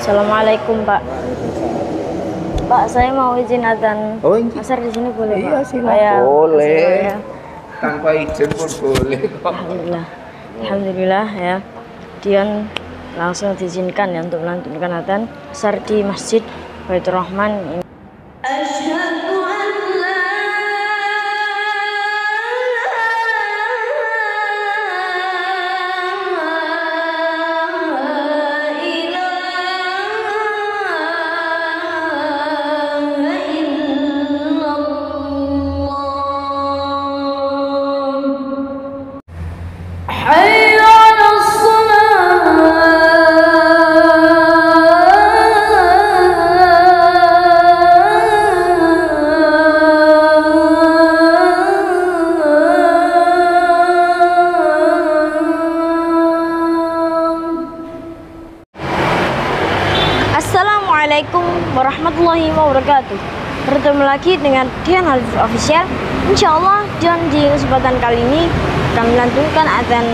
Assalamualaikum Pak. Pak, saya mau izin adzan Oh, izin. asar di sini boleh Iya, Pak? Boleh. saya- Tanpa izin pun boleh kok. Alhamdulillah. Alhamdulillah ya. Dion langsung diizinkan ya untuk melantunkan adzan asar di Masjid Baitur Rahman Assalamualaikum warahmatullahi wabarakatuh. Bertemu lagi dengan Dian Halif Official. Insya Allah Dian di kesempatan kali ini akan melantunkan adzan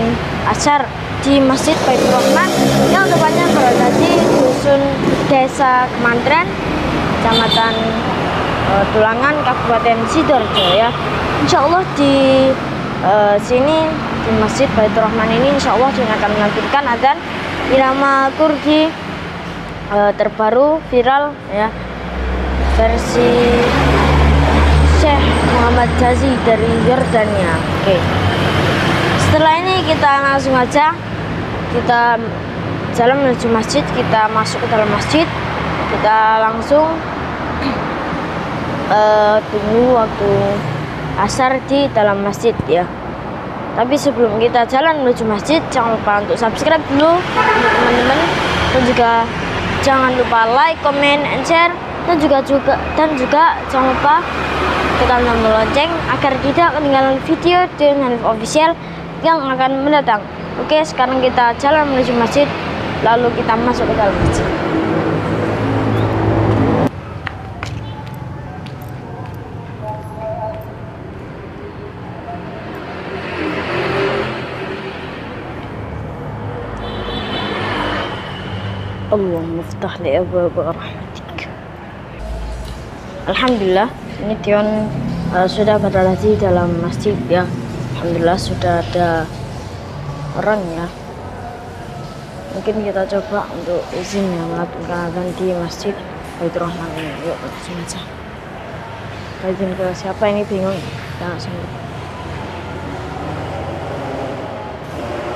asar di Masjid Baitur Rahman yang tepatnya berada di dusun Desa Kemantren, Kecamatan eh, Tulangan, Kabupaten Sidoarjo ya. Insya Allah di eh, sini di Masjid Baitur Rahman ini Insya Allah Dian akan melantunkan adzan irama Kurdi eh, terbaru viral ya versi Syekh Muhammad Jazi dari Yordania. Oke. Setelah ini kita langsung aja kita jalan menuju masjid, kita masuk ke dalam masjid, kita langsung eh, tunggu waktu asar di dalam masjid ya. Tapi sebelum kita jalan menuju masjid, jangan lupa untuk subscribe dulu teman-teman dan juga jangan lupa like, comment, and share dan juga juga dan juga jangan lupa tekan tombol lonceng agar tidak ketinggalan video dengan official yang akan mendatang. Oke, sekarang kita jalan menuju masjid, lalu kita masuk ke dalam masjid. اللهم افتح لي أبواب رحمتك Alhamdulillah ini Dion uh, sudah berada di dalam masjid ya Alhamdulillah sudah ada orang ya mungkin kita coba untuk izin ya melakukan adzan di masjid Baitur Rahman ini yuk langsung aja Kita izin ke siapa ini bingung kita langsung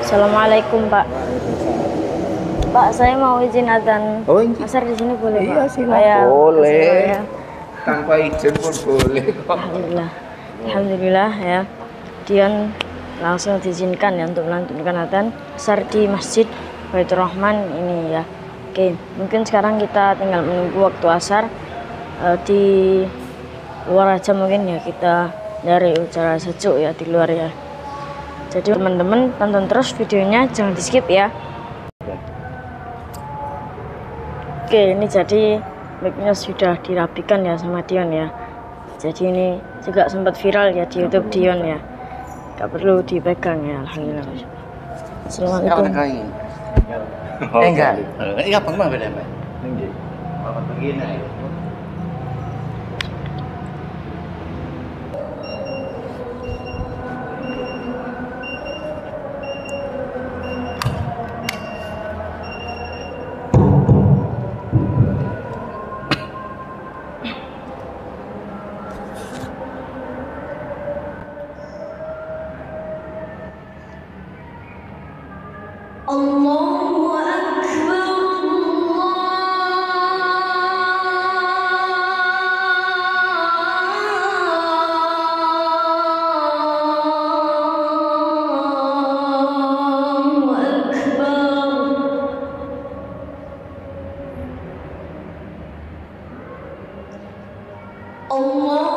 Assalamualaikum Pak Pak saya mau izin adzan Oh, izin. asar di sini boleh Iya, Pak? silakan. Saya- Boleh. saya- Tanpa izin pun boleh. Alhamdulillah. Alhamdulillah ya. Dion langsung diizinkan ya untuk melantunkan adzan asar di Masjid Baitur Rahman ini ya. Oke, mungkin sekarang kita tinggal menunggu waktu asar eh, di luar aja mungkin ya kita dari ucara sejuk ya di luar ya. Jadi teman-teman tonton terus videonya jangan di skip ya. Oke, ini jadi micnya sudah dirapikan ya sama Dion ya. Jadi ini juga sempat viral ya di YouTube Dion ya. Gak perlu dipegang ya, alhamdulillah. Assalamualaikum. Eh enggak. Enggak apa-apa beda, Enggak. Begini? Allah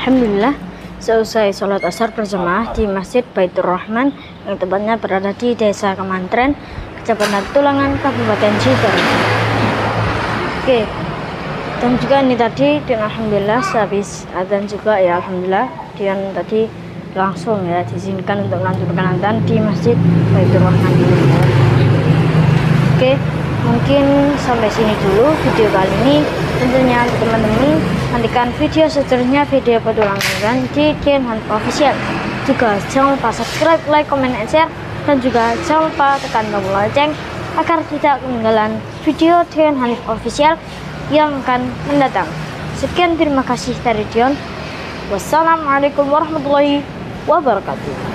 Alhamdulillah, seusai sholat asar berjamaah di Masjid Baitur Rahman yang tepatnya berada di Desa Kemantren, Kecamatan Tulangan, Kabupaten Sidoarjo. Oke, dan juga ini tadi dan Alhamdulillah sehabis adzan juga ya Alhamdulillah Dian tadi langsung ya diizinkan untuk melanjutkan adzan di Masjid Baitur Rahman ini. Oke, mungkin sampai sini dulu video kali ini. Tentunya teman-teman nantikan video seterusnya video petualangan dan di Hanif Official. Juga jangan lupa subscribe, like, comment, and share dan juga jangan lupa tekan tombol lonceng agar tidak ketinggalan video Dian Hanif Official yang akan mendatang. Sekian terima kasih dari Dion. Wassalamualaikum warahmatullahi wabarakatuh.